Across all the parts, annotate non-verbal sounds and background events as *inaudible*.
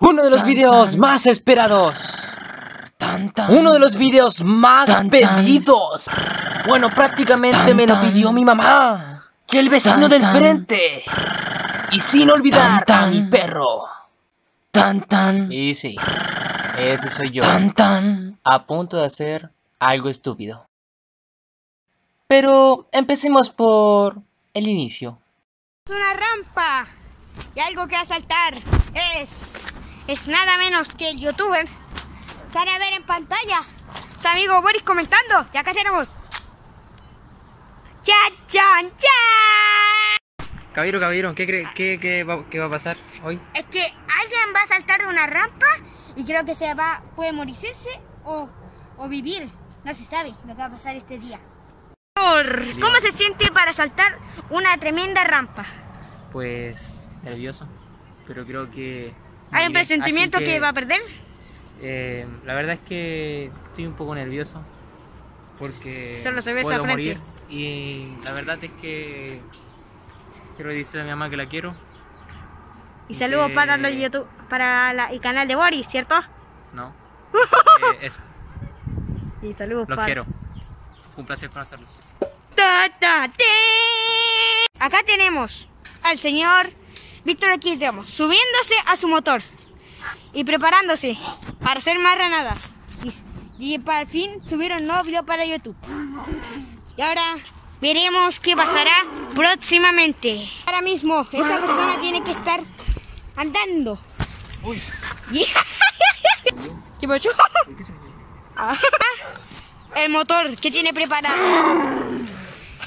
Uno de los videos más esperados. Uno de los videos más pedidos. Bueno, prácticamente me lo pidió mi mamá. Que el vecino del frente. Y sin olvidar a mi perro. Tan tan. Y sí, ese soy yo. Tan tan. A punto de hacer algo estúpido. Pero empecemos por el inicio. Es una rampa. Y algo que asaltar es. Es nada menos que el youtuber que van a ver en pantalla. Su amigo Boris comentando. Y acá tenemos. ¡Chan, chan, chan! Caballero, caballero, ¿qué cree qué, qué va, qué va a pasar hoy? Es que alguien va a saltar de una rampa y creo que se va, puede morirse o, o vivir. No se sabe lo que va a pasar este día. ¿Cómo se siente para saltar una tremenda rampa? Pues nervioso, pero creo que... ¿Hay un presentimiento que... va a perder? eh, la verdad es que estoy un poco nervioso porque Solo se ve puedo frente. morir y la verdad es que quiero decirle a mi mamá que la quiero. Y saludos que- para, los YouTube, para la- el canal de Boris, ¿cierto? No. *laughs* Eso, Y saludos los para... quiero. Fue un placer conocerlos. Acá tenemos al señor Víctor aquí digamos, subiéndose a su motor y preparándose para hacer más granadas. Y, y para fin subir un nuevo video para YouTube. Y ahora veremos qué pasará próximamente. Ahora mismo esa persona tiene que estar andando. *laughs* ¿Qué pasó? *laughs* El motor que tiene preparado.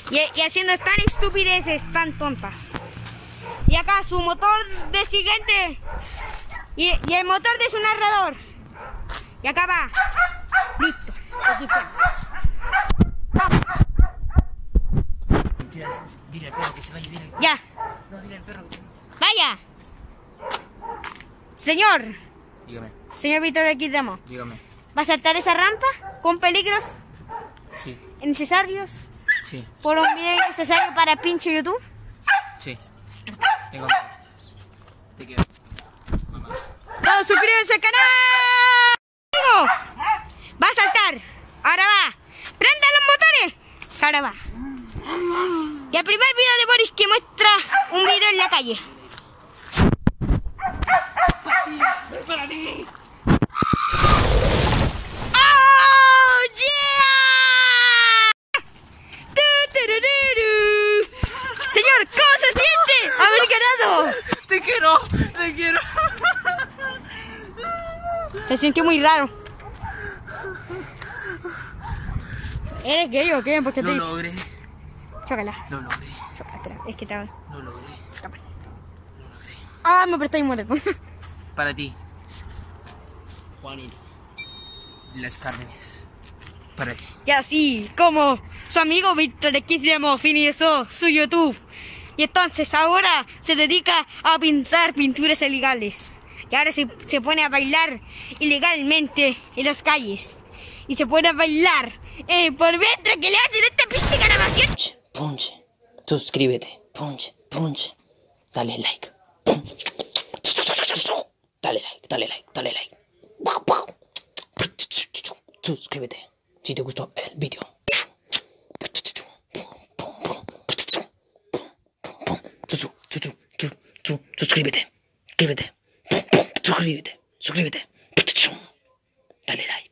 Y, y haciendo tan estupideces, tan tontas. Y acá su motor de siguiente. Y, y el motor de su narrador. Y acá va. Listo. Aquí está. Vamos. Dile al perro que se vaya, dile. Ya. No, dile al perro que se Vaya. Señor. Dígame, Señor Víctor X Demo. dígame. ¿Va a saltar esa rampa con peligros Sí, innecesarios? sí, ¿Por un video innecesario para pinche YouTube? sí. Tengo. Te quiero. ¡Todos suscríbanse al canal! ¡Va a saltar! ¡Ahora va! ¡Prenda los motores! ¡Ahora va! Y el primer video de Boris que muestra un video en la calle. ¡Oh, yeah! Tu, turururu. Señor, ¿cómo se Te quiero, te quiero. Se sintió muy raro. ¿Eres gay o qué? ¿Por qué te Lo logré, Chócala. lo logré, Chócala. Es que te lo logré. Ah, me prestáis muerto. *laughs* Para ti, Juanito. Las Cárdenas. Para ti. y así como su amigo Víctor X Demo finalizó su YouTube. Y entonces ahora se dedica a pintar pinturas ilegales. Y ahora se, se pone a bailar ilegalmente en las calles. Y se pone a bailar eh, por mientras que le hacen esta pinche grabación. Punche. Suscríbete. Punche. Punche. Dale like. Punche. Dale like, dale like, dale like. Suscríbete si te gustó el video. Suscríbete. Suscríbete. Suscríbete. Suscríbete. Dale like.